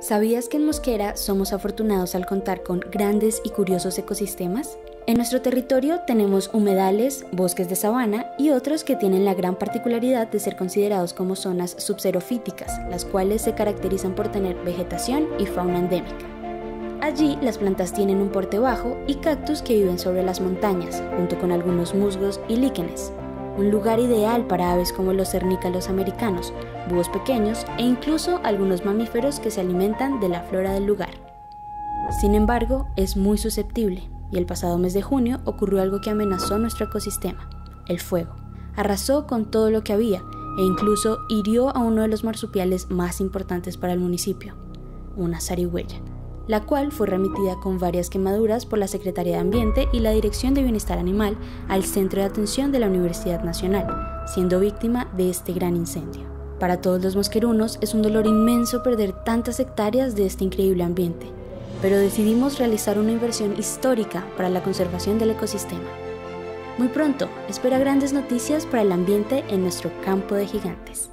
¿Sabías que en Mosquera somos afortunados al contar con grandes y curiosos ecosistemas? En nuestro territorio tenemos humedales, bosques de sabana y otros que tienen la gran particularidad de ser considerados como zonas subxerofíticas, las cuales se caracterizan por tener vegetación y fauna endémica. Allí las plantas tienen un porte bajo y cactus que viven sobre las montañas, junto con algunos musgos y líquenes, un lugar ideal para aves como los cernícalos americanos, búhos pequeños e incluso algunos mamíferos que se alimentan de la flora del lugar. Sin embargo, es muy susceptible, y el pasado mes de junio ocurrió algo que amenazó nuestro ecosistema, el fuego. Arrasó con todo lo que había e incluso hirió a uno de los marsupiales más importantes para el municipio, una zarigüeya la cual fue remitida con varias quemaduras por la Secretaría de Ambiente y la Dirección de Bienestar Animal al Centro de Atención de la Universidad Nacional, siendo víctima de este gran incendio. Para todos los mosquerunos es un dolor inmenso perder tantas hectáreas de este increíble ambiente, pero decidimos realizar una inversión histórica para la conservación del ecosistema. Muy pronto, espera grandes noticias para el ambiente en nuestro campo de gigantes.